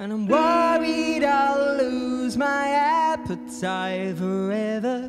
And I'm worried I'll lose my appetite forever.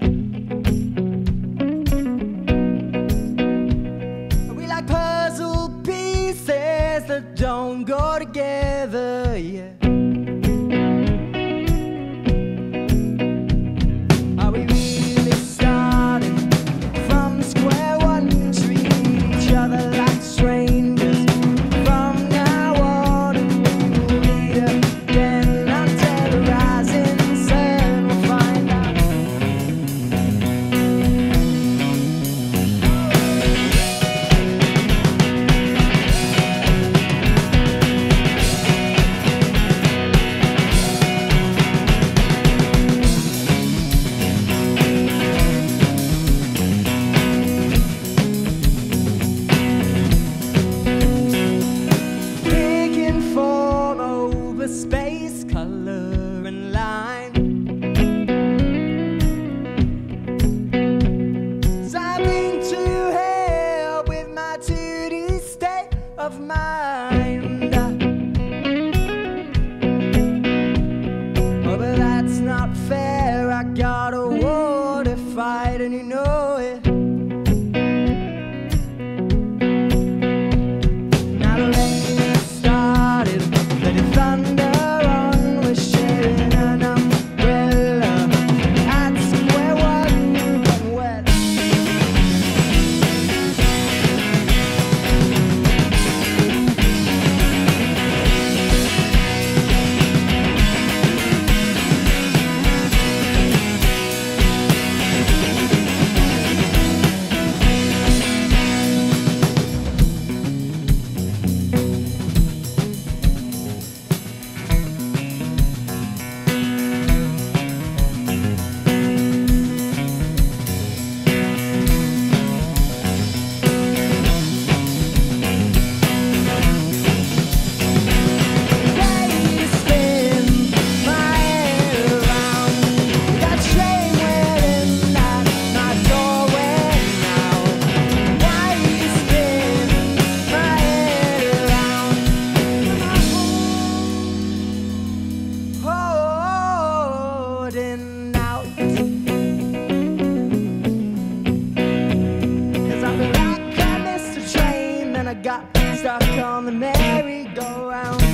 on the merry-go-round.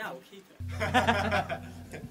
Não, o Hitler.